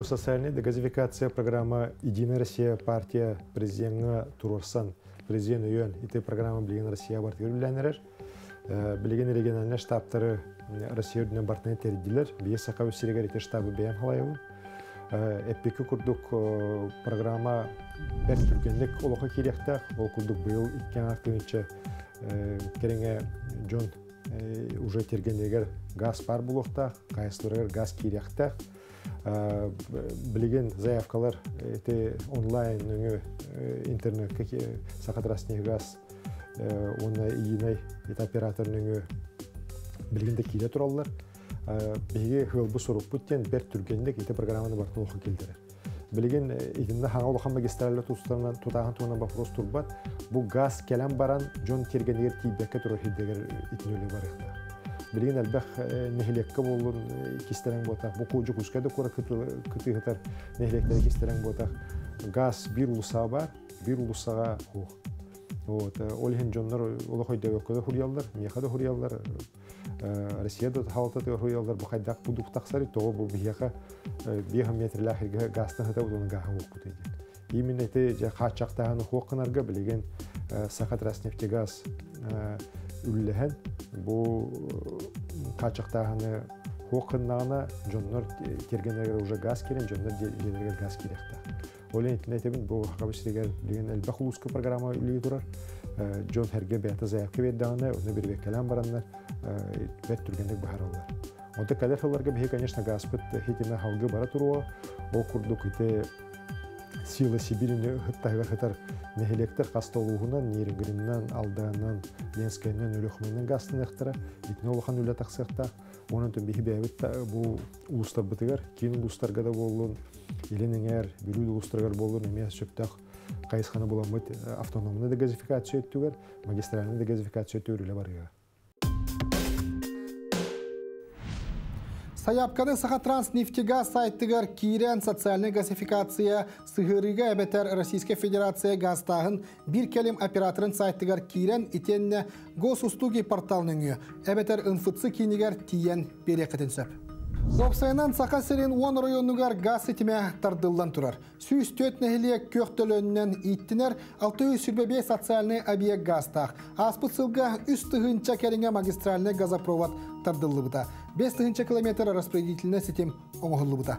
Социальная дегазификация программа «Единая Россия» партия президенті Турорсан президент үйен ите программа «Білген Россия» бар тегер Білген региональный штабтары Россия үрдінен бартына тердилер. Бие сақа өсірегер ите штабы бәйін халайығы. Эппекі күрдік программа бәр түргенлік олыққа керекті. Ол күрдік бұйыл иккен артынычы кереңе жон уже тергенегер газ бар бұлықта, қайсылырыр газ керекті билеген заявкалар эти онлайн өңө интернет сакатрасный газ оны ийинай эти оператор өңө билгенде кире тураллар. Биге хылбы соруп буттен бер түргендек эти программаны бартын оку келдирер билген идинде хаңа улахан магистральда тустарынан тутаган тугана вопрос турбат. Бу газ келен баран жон тергенегер тийбекке туру хилдегер итнөлү бар билген әлбәх нехилекке болун кистерең ботак бу кужу кускә да кора кыты хатар нехилектер кистерең ботак газ бир улуса бар бир улусага хух. Вот олхен жоннор оло хойда өккө хурьялдар меха да хурьялдар россияда халта да хурьялдар бу хайдак бу дуктаксары того бу бияка биха метрлер хирге газта хата улун гаха хук бутайди именно те же хачактаганы хуккынарга билген сахат раснефтегаз үллэхэн бу качактаганы хокыннагына жоннор кергенерге уже газ керен жоннор денерге газ керекта олен итинетебин бу хакабысыригер деген элбах улуска программа үлүгү турар. Жон херге бета заявка бердагына оны бир бекелен бараннар бет түргендек бахаралар онда кадефаларга бихи конечно газ бит хитиме халгы бара туруа о курдук ите сила сибирин нехелектер кастолугунан ниргириннен алдаанан ленскеннен өлөхмөннен гастын эхтера итне улахан үле таксыхта онун төн бихи бэбит бу улустар бытыгар кин улустарга да болун иленеңер бүлүл улустаргар болун эме сөптак кайысхана буламыт автономный дегазификация өттүгер магистральный дегазификация өттүгер үле барыгар Саяпканы саха транснефтегаз сайттыгар кирен социальный газификация сыгырыга әбетер Российская Федерация газтағын бір келем операторын сайттыгар кирен итенне госуслуги порталының әбетер инфыцы кинигер тиен берекетін сөп. Опсайынан сақа серен 10 районугар газ итиме тардылдан турар. Сүйіс төт нәхіле көқтөлөннен иттінер 625 социальный объект газтақ. Аспы сылға үст тұғынча кәріңе магистральный газопровод тардылы бұта. 5 тұғынча километр распределительный систем оңғылы бұта.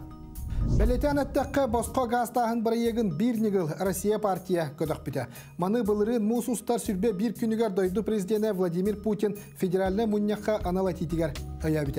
Бәлетен әттәққі босқа газтағын бір егін бір негіл Россия партия көдік біті. Маны бұлырын мұсустар сүрбе бір күнігер дойду президенті Владимир Путин федеральны мұнняққа аналатитігер өя біті.